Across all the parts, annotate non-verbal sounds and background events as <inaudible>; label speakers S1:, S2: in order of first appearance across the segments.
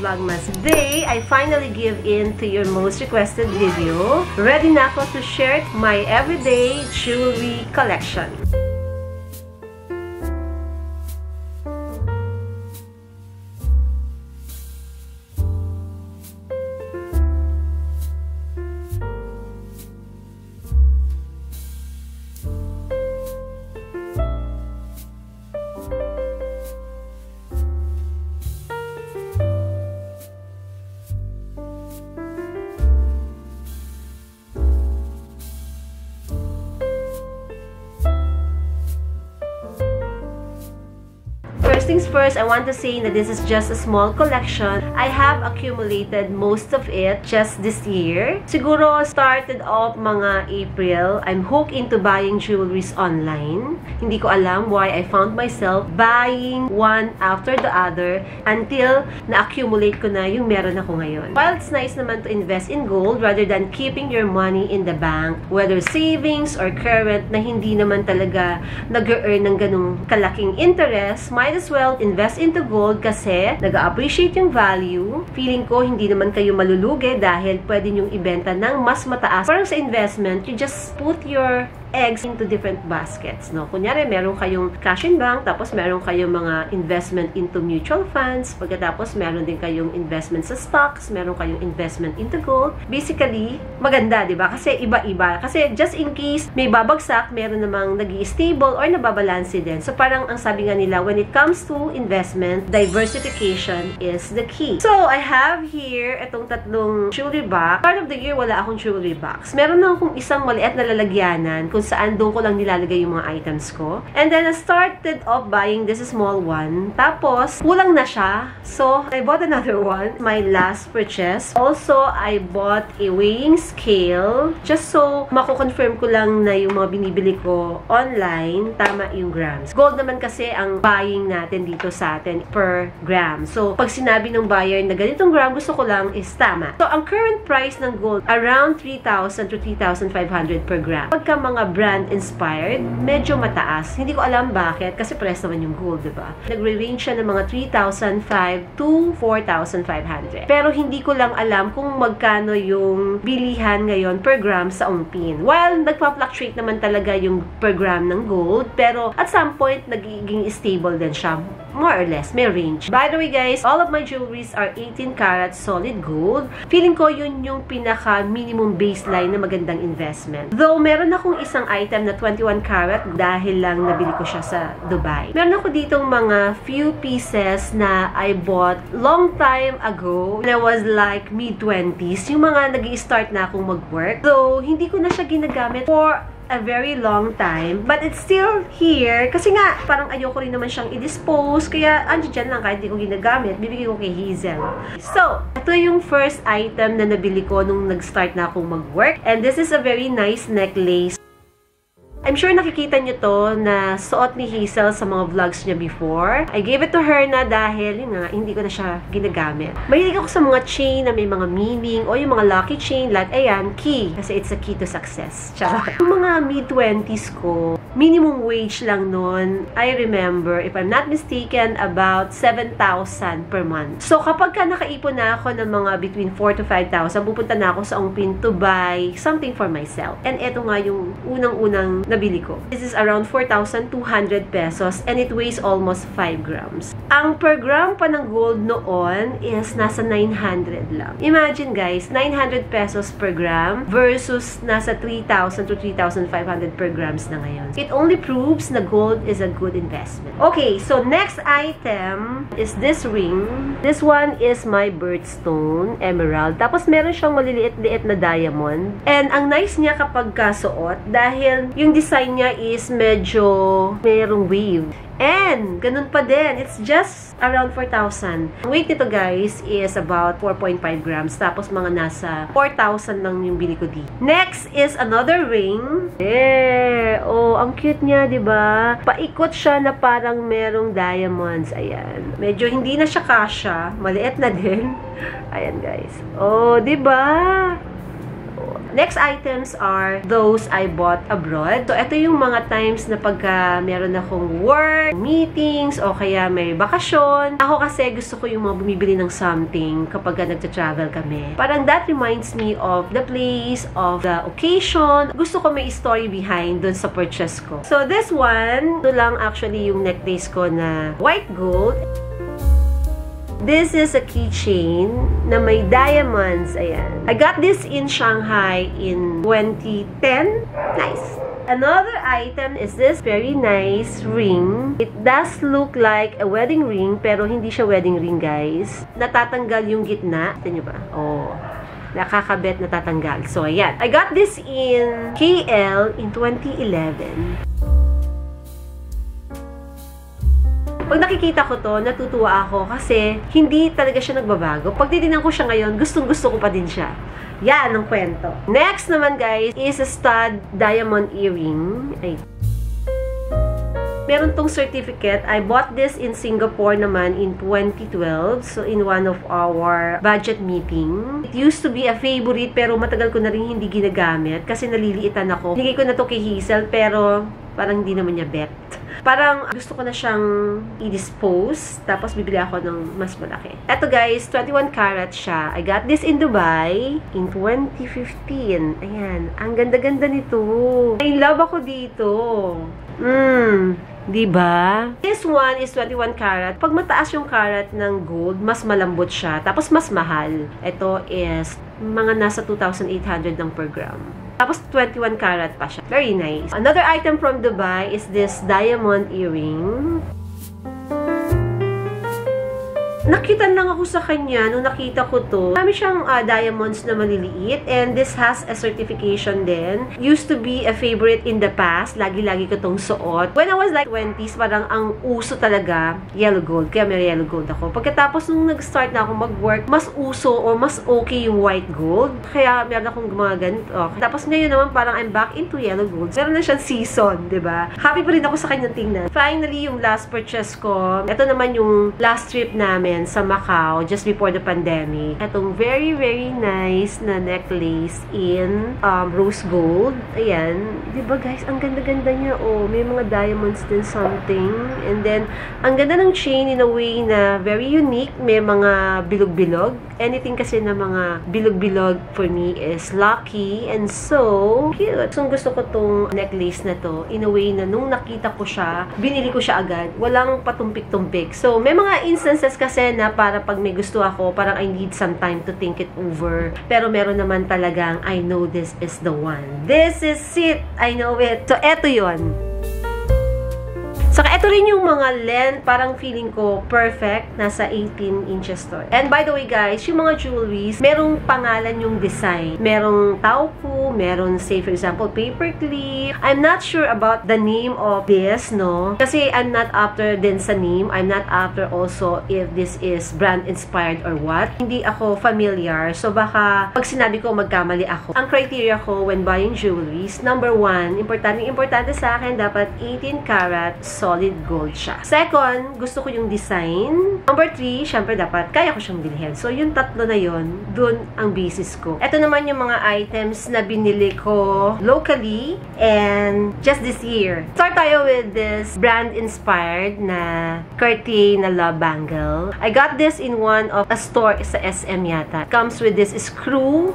S1: Vlogmas. Today, I finally give in to your most requested video. Ready na ako to share my everyday jewelry collection. Things first, I want to say that this is just a small collection. I have accumulated most of it just this year. Siguro started off mga April. I'm hooked into buying jewelries online. Hindi ko alam why I found myself buying one after the other until na-accumulate ko na yung meron ako ngayon. While it's nice naman to invest in gold rather than keeping your money in the bank, whether savings or current na hindi naman talaga nag-earn ng ganung kalaking interest, might as well invest into gold kasi nag-appreciate yung value. Feeling ko hindi naman kayo malulugi dahil pwede nyong ibenta ng mas mataas. Parang sa investment, you just put your eggs into different baskets, no? Kunyari, meron kayong cash in bank, tapos meron kayong mga investment into mutual funds, pagkatapos meron din kayong investment sa stocks, meron kayong investment into gold. Basically, maganda, di ba? Kasi iba-iba. Kasi just in case may babagsak, meron namang nag stable or nababalanse din. So, parang ang sabi nga nila, when it comes to investment, diversification is the key. So, I have here itong tatlong jewelry box. Part of the year, wala akong jewelry box. Meron na akong isang maliit na lalagyanan kung saan doon ko lang nilalagay yung mga items ko. And then, I started off buying this small one. Tapos, kulang na siya. So, I bought another <laughs> one. My last purchase. Also, I bought a weighing scale. Just so, mako-confirm ko lang na yung mga binibili ko online, tama yung grams. Gold naman kasi ang buying natin dito sa atin per gram. So, pag sinabi ng buyer na ganitong gram, gusto ko lang is tama. So, ang current price ng gold, around 3,000 to 3,500 per gram. Pagka mga brand inspired, medyo mataas. Hindi ko alam bakit kasi press naman yung gold, 'di ba? Nagre-range siya ng mga 3,005 to 4,500. Pero hindi ko lang alam kung magkano yung bilihan ngayon per gram sa ongpin. While nagpa-fluctuate naman talaga yung per gram ng gold, pero at some point nagiging stable din siya more or less, may range. By the way guys, all of my jewelries are 18 karat solid gold. Feeling ko yun yung pinaka minimum baseline na magandang investment. Though meron akong isang item na 21 karat dahil lang nabili ko siya sa Dubai. Meron ako ditong mga few pieces na I bought long time ago when I was like mid-20s. Yung mga nag start na akong mag-work. Though, hindi ko na siya ginagamit for a very long time. But it's still here. Kasi nga, parang ayoko rin naman siyang i-dispose. Kaya, andyan dyan lang kahit hindi ko ginagamit. Bibigay ko kay Hazel. So, ito yung first item na nabili ko nung nag-start na akong mag-work. And this is a very nice necklace. I'm sure nakikita niyo to na suot ni Hazel sa mga vlogs niya before. I gave it to her na dahil, yun nga, hindi ko na siya ginagamit. Mahilig ako sa mga chain na may mga meaning o yung mga lucky chain like, ayan, key. Kasi it's a key to success. Charot. <laughs> Yung mga mid-20s ko, minimum wage lang noon, I remember, if I'm not mistaken, about 7,000 per month. So, kapag ka nakaipon na ako ng mga between 4 to 5,000, pupunta na ako sa Ongpin to buy something for myself. And eto nga yung unang-unang nabili ko. This is around 4,200 pesos and it weighs almost 5 grams. Ang per gram pa ng gold noon is nasa 900 lang. Imagine guys, 900 pesos per gram versus nasa 3,000 to 3,500 per grams na ngayon. It only proves na gold is a good investment. Okay, so next item is this ring. This one is my birthstone, emerald. Tapos meron siyang maliliit-liit na diamond. And ang nice niya kapag kasuot dahil yung design niya is medyo merong wave. And, ganun pa din. It's just around 4,000. Ang weight nito guys is about 4.5 grams. Tapos mga nasa 4,000 lang yung bili ko dito. Next is another ring. There! Oh, ang cute niya, ba? Paikot siya na parang merong diamonds. Ayan. Medyo hindi na siya kasha. Maliit na din. <laughs> Ayan guys. Oh, ba? Next items are those I bought abroad. So, ito yung mga times na pagka meron akong work, meetings, o kaya may bakasyon. Ako kasi gusto ko yung mga bumibili ng something kapag nagta-travel kami. Parang that reminds me of the place, of the occasion. Gusto ko may story behind dun sa purchase ko. So, this one, ito lang actually yung necklace ko na white gold. This is a keychain na may diamonds. Ayan. I got this in Shanghai in 2010. Nice. Another item is this very nice ring. It does look like a wedding ring, pero hindi siya wedding ring, guys. Natatanggal yung gitna. Tignan nyo ba? Oh nakakabet natatanggal. So, ayan. I got this in KL in 2011. Pag nakikita ko to, natutuwa ako kasi hindi talaga siya nagbabago. Pag titignan ko siya ngayon, gustong gusto ko pa din siya. Yan ang kwento. Next naman guys, is a stud diamond earring. Ay. Meron tong certificate. I bought this in Singapore naman in 2012. So, in one of our budget meeting. It used to be a favorite pero matagal ko na rin hindi ginagamit kasi naliliitan ako. Hinigay ko na to kay Hazel pero parang hindi naman niya bet. Parang gusto ko na siyang i-dispose. Tapos bibili ako ng mas malaki. Eto guys, 21 karat siya. I got this in Dubai in 2015. Ayan. Ang ganda-ganda nito. I love ako dito. Mmm. Diba? This one is 21 karat. Pag mataas yung karat ng gold, mas malambot siya. Tapos mas mahal. Ito is mga nasa 2,800 ng per gram. Tapos 21 karat pa siya. Very nice. Another item from Dubai is this diamond earring. Nakita lang ako sa kanya nung nakita ko to. Marami siyang uh, diamonds na maliliit and this has a certification din. Used to be a favorite in the past. Lagi-lagi ko tong suot. When I was like 20s, parang ang uso talaga yellow gold. Kaya may yellow gold ako. Pagkatapos nung nag-start na ako mag-work, mas uso or mas okay yung white gold. Kaya meron akong mga ganito. Tapos ngayon naman parang I'm back into yellow gold. Meron na siyang season, ba diba? Happy pa rin ako sa kanyang tingnan. Finally, yung last purchase ko, ito naman yung last trip namin namin sa Macau just before the pandemic. Itong very, very nice na necklace in um, rose gold. Ayan. ba diba guys? Ang ganda-ganda niya. Oh, may mga diamonds din something. And then, ang ganda ng chain in a way na very unique. May mga bilog-bilog. Anything kasi na mga bilog-bilog for me is lucky and so cute. So, gusto ko tong necklace na to in a way na nung nakita ko siya, binili ko siya agad. Walang patumpik-tumpik. So, may mga instances kasi na para pag may gusto ako, parang I need some time to think it over. Pero meron naman talagang, I know this is the one. This is it! I know it. So, eto yon Saka ito rin yung mga length, parang feeling ko perfect, nasa 18 inches to. And by the way guys, yung mga jewelries, merong pangalan yung design. Merong tauku, meron say for example, paperclip. I'm not sure about the name of this, no? Kasi I'm not after din sa name. I'm not after also if this is brand inspired or what. Hindi ako familiar. So baka pag sinabi ko magkamali ako. Ang criteria ko when buying jewelries, number one, importante importante sa akin dapat 18 karat so solid gold siya. Second, gusto ko yung design. Number three, syempre dapat kaya ko siyang bilhin. So, yung tatlo na yon dun ang basis ko. Ito naman yung mga items na binili ko locally and just this year. Start tayo with this brand-inspired na Cartier na love bangle. I got this in one of a store sa SM yata. Comes with this screw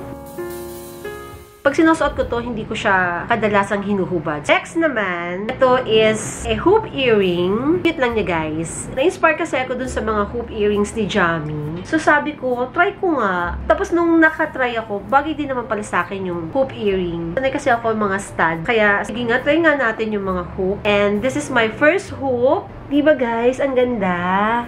S1: pag sinusuot ko to, hindi ko siya kadalasang hinuhubad. Next naman, ito is a hoop earring. Cute lang niya, guys. Na-inspire kasi ako dun sa mga hoop earrings ni Jami. So, sabi ko, try ko nga. Tapos, nung nakatry ako, bagay din naman pala sa akin yung hoop earring. Sanay kasi ako mga stud. Kaya, sige nga, try nga natin yung mga hoop. And this is my first hoop. Diba guys? Ang ganda.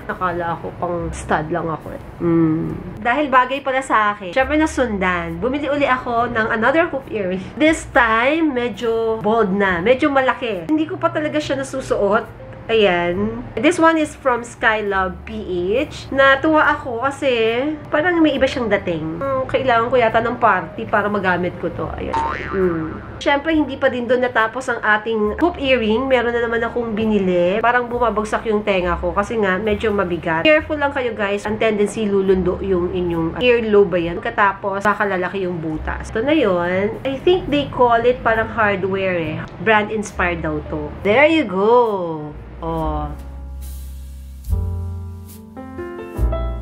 S1: Nakala ako pang stud lang ako. Mm. Dahil bagay pala sa akin. Siyempre nasundan. Bumili uli ako ng another hoop earring. This time, medyo bold na. Medyo malaki. Hindi ko pa talaga siya nasusuot Ayan. This one is from Skylove PH. Natuwa ako kasi parang may iba siyang dating. Hmm, kailangan ko yata ng party para magamit ko to. Ayan. Mm. Siyempre, hindi pa din doon natapos ang ating hoop earring. Meron na naman akong binili. Parang bumabagsak yung tenga ko kasi nga medyo mabigat. Careful lang kayo guys. Ang tendency lulundo yung inyong earlobe ba yan. Katapos, baka lalaki yung butas. Ito na yon. I think they call it parang hardware eh. Brand inspired daw to. There you go. Oh.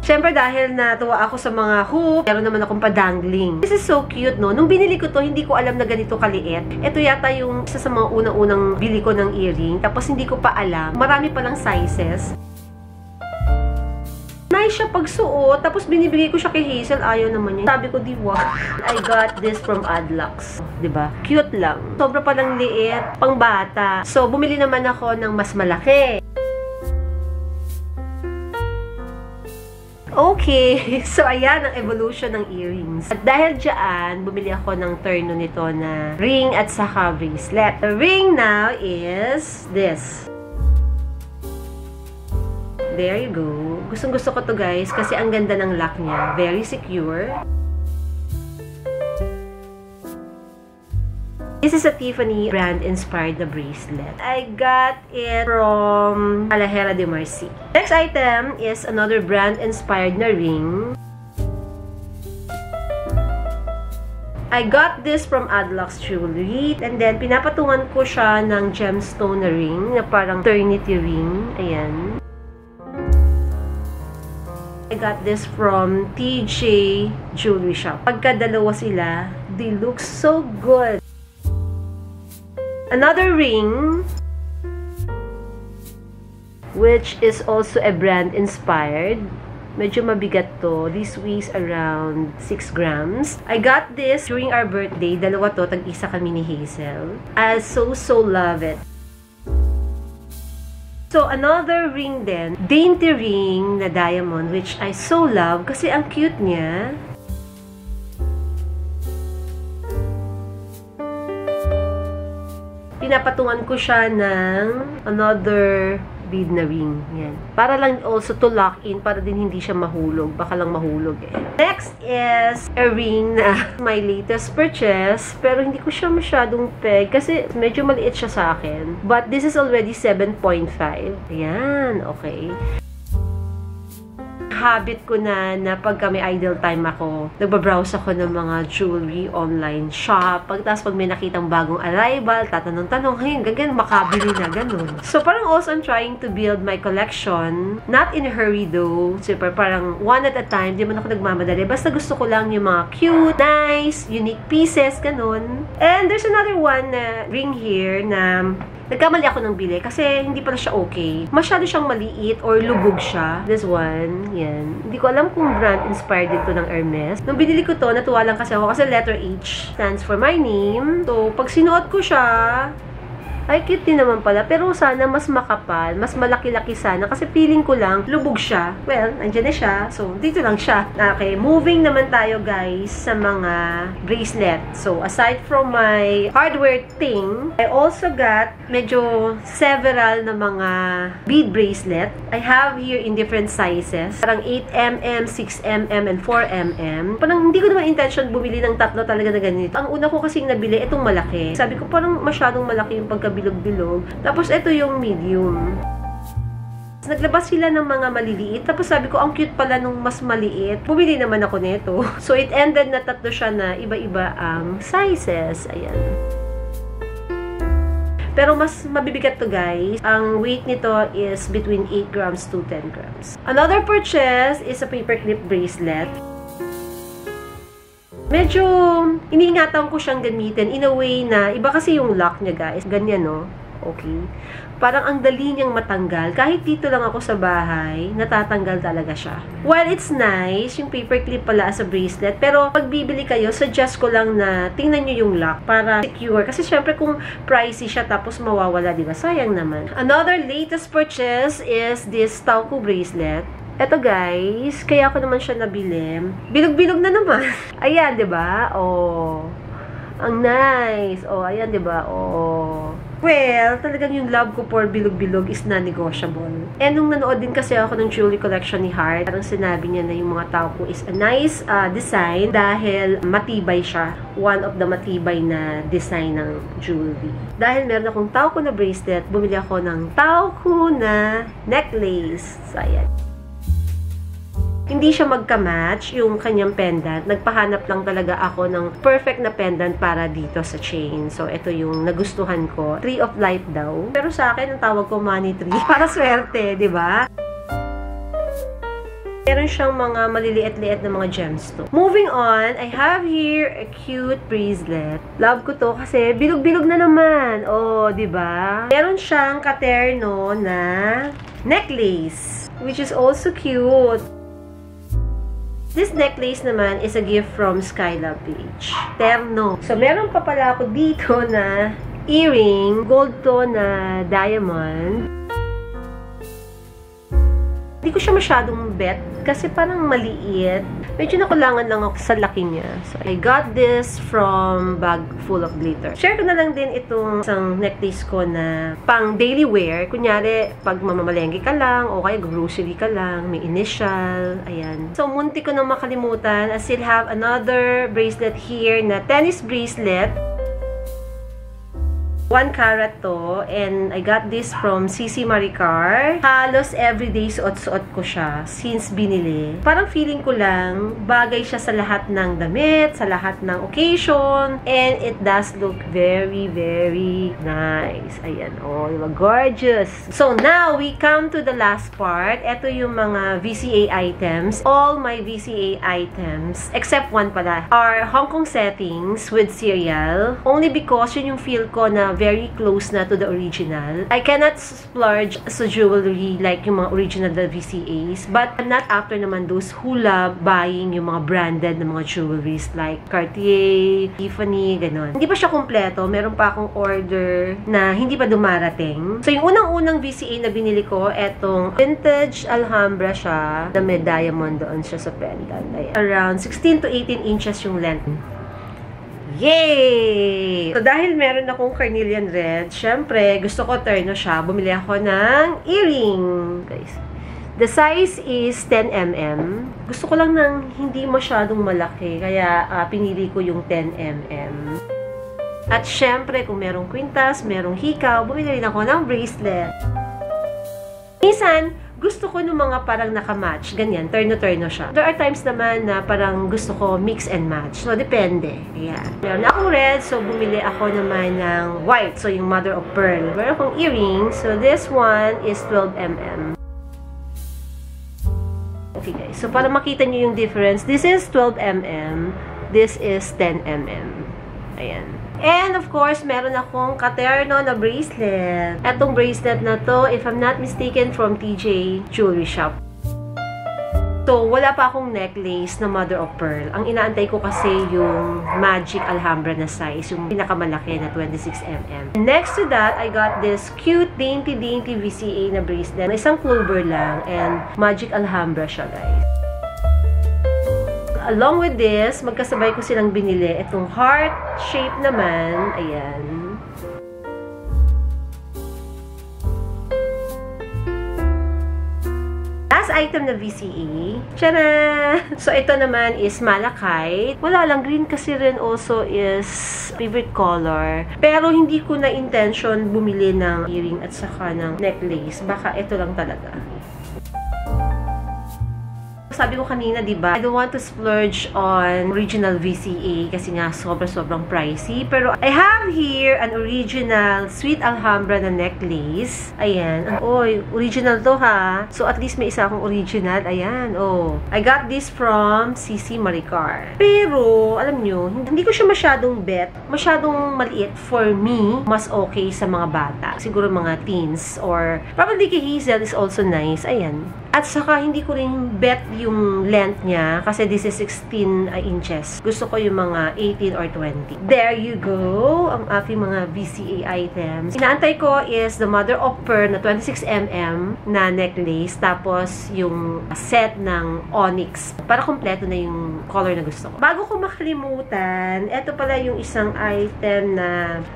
S1: Siyempre dahil natuwa ako sa mga hoop, meron naman akong padangling. This is so cute, no? Nung binili ko to, hindi ko alam na ganito kaliit. Ito yata yung isa sa mga unang-unang bili ko ng earring. Tapos hindi ko pa alam. Marami palang sizes. Nice siya pagsuot. Tapos binibigay ko siya kay Hazel. Ayaw naman niya. Sabi ko, di. <laughs> I got this from Adlux. ba? Diba? Cute lang. Sobra palang liit. Pang bata. So, bumili naman ako ng mas malaki. Okay, <laughs> so ayan ang evolution ng earrings. At dahil dyan, bumili ako ng turno nito na ring at saka bracelet. The ring now is this. There you go. Gustong gusto ko to guys kasi ang ganda ng lock niya. Very secure. This is a Tiffany brand inspired na bracelet. I got it from Alajera de Marci. Next item is another brand inspired na ring. I got this from Adlux Jewelry. And then, pinapatungan ko siya ng gemstone na ring, na parang eternity ring. Ayan. I got this from TJ Jewelry Shop. Pagka dalawa sila, they look so good. Another ring, which is also a brand inspired. Medyo mabigat to. This weighs around 6 grams. I got this during our birthday. Dalawa to, tag-isa kami ni Hazel. I so, so love it. So, another ring din. Dainty ring na diamond, which I so love kasi ang cute niya. pinapatungan ko siya ng another bead na ring. Yan. Para lang also to lock in, para din hindi siya mahulog. Baka lang mahulog eh. Next is a ring na <laughs> my latest purchase. Pero hindi ko siya masyadong peg kasi medyo maliit siya sa akin. But this is already 7.5. Ayan, okay habit ko na na pag kami idle time ako, nagbabrowse ako ng mga jewelry online shop. Pag tapos pag may nakitang bagong arrival, tatanong-tanong, hey, ganyan, makabili na, ganun. So, parang also I'm trying to build my collection. Not in a hurry though. Super, parang one at a time. Di man ako nagmamadali. Basta gusto ko lang yung mga cute, nice, unique pieces, ganun. And there's another one na ring here na Nagkamali ako ng bili kasi hindi pala siya okay. Masyado siyang maliit or lubog siya. This one, yan. Hindi ko alam kung brand inspired dito ng Hermes. Nung binili ko to, natuwa lang kasi ako kasi letter H stands for my name. So, pag sinuot ko siya, ay, cute din naman pala. Pero sana mas makapal, mas malaki-laki sana. Kasi feeling ko lang, lubog siya. Well, andyan na siya. So, dito lang siya. Okay, moving naman tayo guys sa mga bracelet. So, aside from my hardware thing, I also got medyo several na mga bead bracelet. I have here in different sizes. Parang 8mm, 6mm, and 4mm. Parang hindi ko naman intention bumili ng tatlo talaga na ganito. Ang una ko kasing nabili, itong malaki. Sabi ko parang masyadong malaki yung pagka bilog-bilog. Tapos, ito yung medium. Naglabas sila ng mga maliliit. Tapos sabi ko, ang cute pala nung mas maliit. Bumili naman ako nito. <laughs> So, it ended na tatlo siya na iba-iba ang sizes. Ayan. Pero mas mabibigat to guys. Ang weight nito is between 8 grams to 10 grams. Another purchase is a paperclip bracelet medyo iniingatan ko siyang gamitin in a way na, iba kasi yung lock niya guys, ganyan no, okay. Parang ang dali niyang matanggal. Kahit dito lang ako sa bahay, natatanggal talaga siya. While it's nice, yung paperclip pala as a bracelet, pero pag bibili kayo, suggest ko lang na tingnan niyo yung lock para secure. Kasi syempre kung pricey siya tapos mawawala, di ba? Sayang naman. Another latest purchase is this Tauco bracelet. Eto guys, kaya ako naman siya nabili. Bilog-bilog na naman. <laughs> ayan, 'di ba? Oh. Ang nice. Oh, ayan 'di ba? Oh. Well, talagang yung love ko for bilog-bilog is non-negotiable. And nung nanood din kasi ako ng jewelry collection ni Hart, parang sinabi niya na yung mga tao ko is a nice uh, design dahil matibay siya. One of the matibay na design ng jewelry. Dahil meron akong tao ko na bracelet, bumili ako ng tao ko na necklace. So, ayan hindi siya magka-match yung kanyang pendant. Nagpahanap lang talaga ako ng perfect na pendant para dito sa chain. So, ito yung nagustuhan ko. Tree of Life daw. Pero sa akin, ang tawag ko money tree. <laughs> Para swerte, di ba? Meron siyang mga maliliit-liit na mga gems to. Moving on, I have here a cute bracelet. Love ko to kasi bilog-bilog na naman. Oh, di ba? Meron siyang katerno na necklace, which is also cute. This necklace naman is a gift from Skylab Beach. Terno. So, meron pa pala ako dito na earring. Gold to na diamond. Hindi ko siya masyadong bet kasi parang maliit. Medyo nakulangan lang ako sa laki niya. So, I got this from Bag Full of Glitter. Share ko na lang din itong isang necklace ko na pang daily wear. Kunyari, pag mamamalengke ka lang o kaya grocery ka lang, may initial, ayan. So, munti ko nang makalimutan. I still have another bracelet here na tennis bracelet. 1 carat to. And I got this from CC Maricar. Halos everyday suot-suot ko siya since binili. Parang feeling ko lang, bagay siya sa lahat ng damit, sa lahat ng occasion. And it does look very, very nice. Ayan, oh, diba? gorgeous. So now, we come to the last part. Ito yung mga VCA items. All my VCA items, except one pala, are Hong Kong settings with cereal. Only because yun yung feel ko na very close na to the original. I cannot splurge sa jewelry like yung mga original na VCAs. But I'm not after naman those who love buying yung mga branded na mga jewelries like Cartier, Tiffany, ganon. Hindi pa siya kompleto. Meron pa akong order na hindi pa dumarating. So yung unang-unang VCA na binili ko, etong vintage Alhambra siya na may diamond doon siya sa pendant. Ayan. Around 16 to 18 inches yung length. Yay! So, dahil meron akong carnelian red, syempre, gusto ko terno siya. Bumili ako ng earring. Guys. The size is 10mm. Gusto ko lang ng hindi masyadong malaki. Kaya, uh, pinili ko yung 10mm. At syempre, kung merong kwintas, merong hikaw, bumili rin ako ng bracelet. Minsan, gusto ko ng mga parang nakamatch, ganyan, turno-turno siya. There are times naman na parang gusto ko mix and match. So, depende. Ayan. Meron akong red, so bumili ako naman ng white, so yung mother of pearl. Meron akong earrings, so this one is 12mm. Okay guys, so para makita nyo yung difference, this is 12mm, this is 10mm. Ayan. And of course, meron akong katerno na bracelet. Etong bracelet na to, if I'm not mistaken, from TJ Jewelry Shop. So, wala pa akong necklace na mother of pearl. Ang inaantay ko kasi yung Magic Alhambra na size, yung pinakamalaki na 26mm. Next to that, I got this cute, dainty-dainty VCA na bracelet. Isang clover lang and Magic Alhambra siya, guys along with this, magkasabay ko silang binili. Itong heart shape naman, ayan. Last item na VCE. Tara! <laughs> So, ito naman is malachite. Wala lang, green kasi rin also is favorite color. Pero hindi ko na intention bumili ng earring at saka ng necklace. Baka ito lang talaga sabi ko kanina, di ba, I don't want to splurge on original VCA kasi nga sobrang-sobrang pricey. Pero I have here an original Sweet Alhambra na necklace. Ayan. Oy, original to ha. So at least may isa akong original. Ayan, oh. I got this from CC Maricar. Pero, alam nyo, hindi ko siya masyadong bet. Masyadong maliit for me. Mas okay sa mga bata. Siguro mga teens or probably kay Hazel is also nice. Ayan. At saka, hindi ko rin bet yung length niya kasi this is 16 uh, inches. Gusto ko yung mga 18 or 20. There you go, ang aking mga VCA items. Inaantay ko is the mother of pearl na 26mm na necklace, tapos yung set ng onyx para kompleto na yung color na gusto ko. Bago ko makalimutan, eto pala yung isang item na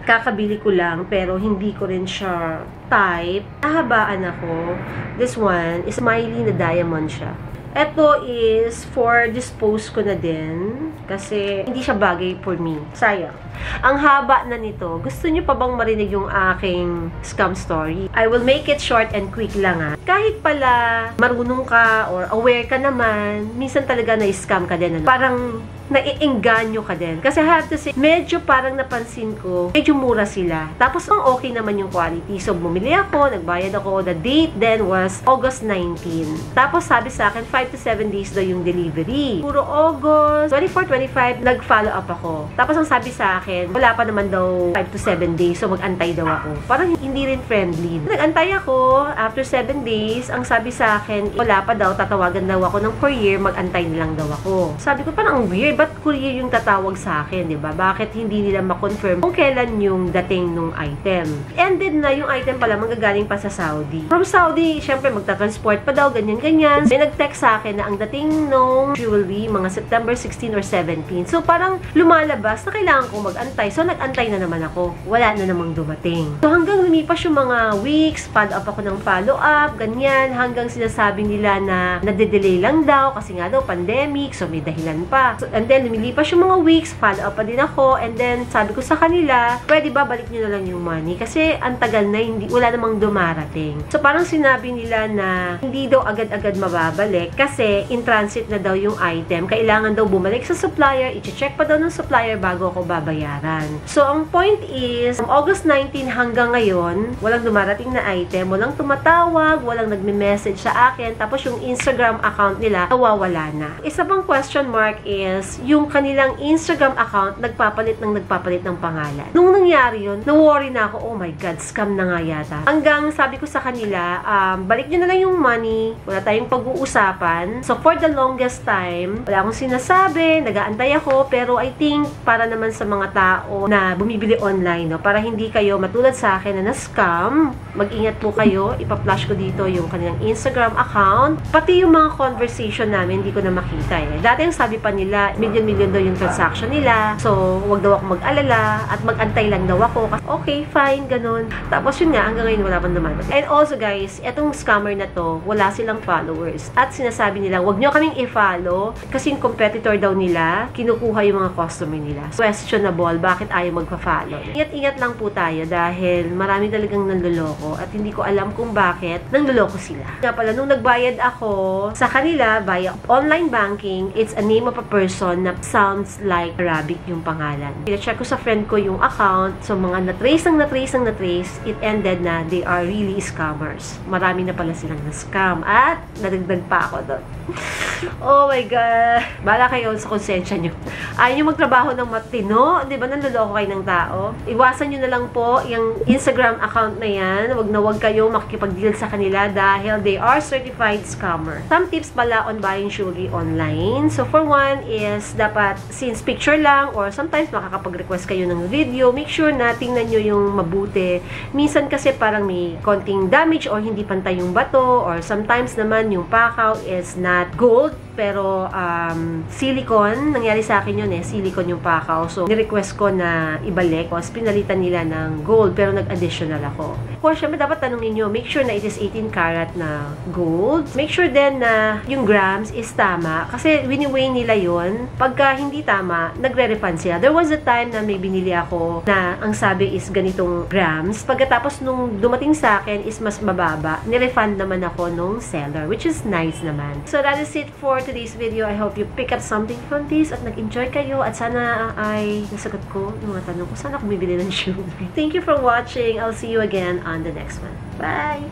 S1: kakabili ko lang pero hindi ko rin siya type. Nahabaan ako. This one is Smiley na diamond siya. Ito is for dispose ko na din kasi hindi siya bagay for me. Sayang. Ang haba na nito. Gusto niyo pa bang marinig yung aking scam story? I will make it short and quick lang ha. Kahit pala marunong ka or aware ka naman, minsan talaga na-scam ka din. Ano? Parang naiengganyo ka din. Kasi I have to say, medyo parang napansin ko, medyo mura sila. Tapos, ang okay naman yung quality. So, bumili ako, nagbayad ako. The date then was August 19. Tapos, sabi sa akin, 5 to 7 days daw yung delivery. Puro August, 24, 25, nag-follow up ako. Tapos, ang sabi sa akin, wala pa naman daw 5 to 7 days. So, mag-antay daw ako. Parang hindi rin friendly. Nag-antay ako, after 7 days, ang sabi sa akin, wala pa daw, tatawagan daw ako ng courier, mag-antay nilang daw ako. Sabi ko, parang ang weird ba't courier yung tatawag sa akin, di ba? Bakit hindi nila ma-confirm kung kailan yung dating nung item? Ended na yung item pala manggagaling pa sa Saudi. From Saudi, syempre magta-transport pa daw, ganyan-ganyan. May nag-text sa akin na ang dating nung jewelry, mga September 16 or 17. So, parang lumalabas na kailangan kong mag-antay. So, nag-antay na naman ako. Wala na namang dumating. So, hanggang lumipas yung mga weeks, follow up ako ng follow-up, ganyan, hanggang sinasabi nila na nade-delay lang daw kasi nga daw pandemic, so may dahilan pa. So, and then, lumilipas yung mga weeks, follow up pa din ako. And then, sabi ko sa kanila, pwede ba balik nyo na lang yung money? Kasi, ang tagal na, hindi, wala namang dumarating. So, parang sinabi nila na hindi daw agad-agad mababalik kasi in transit na daw yung item. Kailangan daw bumalik sa supplier, i-check pa daw ng supplier bago ako babayaran. So, ang point is, from August 19 hanggang ngayon, walang dumarating na item, walang tumatawag, walang nagme-message sa akin, tapos yung Instagram account nila, nawawala na. Isa pang question mark is, yung kanilang Instagram account nagpapalit ng nagpapalit ng pangalan. Nung nangyari yun, na-worry na ako, oh my God, scam na nga yata. Hanggang sabi ko sa kanila, um, balik nyo na lang yung money, wala tayong pag-uusapan. So, for the longest time, wala akong sinasabi, nagaantay ako, pero I think, para naman sa mga tao na bumibili online, no, para hindi kayo matulad sa akin na na-scam, mag-ingat po kayo, ipa-flash ko dito yung kanilang Instagram account, pati yung mga conversation namin, hindi ko na makita eh. Dati yung sabi pa nila, million-million daw yung transaction nila. So, wag daw ako mag-alala at mag-antay lang daw ako. Okay, fine, ganun. Tapos yun nga, hanggang ngayon wala pang dumating. And also guys, etong scammer na to, wala silang followers. At sinasabi nila, wag nyo kaming i-follow kasi yung competitor daw nila, kinukuha yung mga customer nila. Questionable, bakit ayaw magpa-follow? Ingat-ingat lang po tayo dahil marami talagang nanloloko at hindi ko alam kung bakit nanloloko sila. Nga pala, nung nagbayad ako sa kanila via online banking, it's a name of a person na sounds like Arabic yung pangalan. Pina-check ko sa friend ko yung account. So, mga na-trace ang na-trace ang na-trace, it ended na they are really scammers. Marami na pala silang na-scam. At, nadagdag pa ako doon. <laughs> oh my God. Bala kayo sa konsensya nyo. Ayaw nyo magtrabaho ng matino. Di ba, nanloloko kayo ng tao? Iwasan nyo na lang po yung Instagram account na yan. Huwag na huwag kayo makikipag-deal sa kanila dahil they are certified scammer. Some tips pala on buying jewelry online. So, for one is dapat since picture lang or sometimes makakapag-request kayo ng video, make sure na tingnan nyo yung mabuti. Minsan kasi parang may konting damage or hindi pantay yung bato or sometimes naman yung pakaw is not gold Lord pero um, silicone, nangyari sa akin yun eh, silicone yung pakaw. So, ni-request ko na ibalik. Tapos, pinalitan nila ng gold, pero nag-additional ako. Of course, syempre dapat tanongin nyo, make sure na it is 18 karat na gold. Make sure din na yung grams is tama. Kasi, wini-weigh nila yon Pagka hindi tama, nagre-refund sila. There was a time na may binili ako na ang sabi is ganitong grams. Pagkatapos nung dumating sa akin is mas mababa, ni-refund naman ako nung seller, which is nice naman. So, that is it for today's video. I hope you pick up something from this at nag-enjoy kayo at sana ay nasagot ko yung mga tanong ko. Sana ako bibili ng shoe. <laughs> Thank you for watching. I'll see you again on the next one. Bye!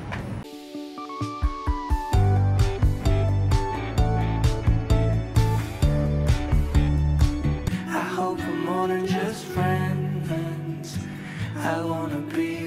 S2: I wanna be.